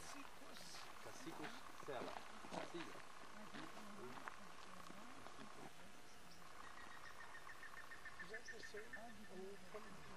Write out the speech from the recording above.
Cacicos. Cacicos Sela. Siga. Já cresceu o caminho.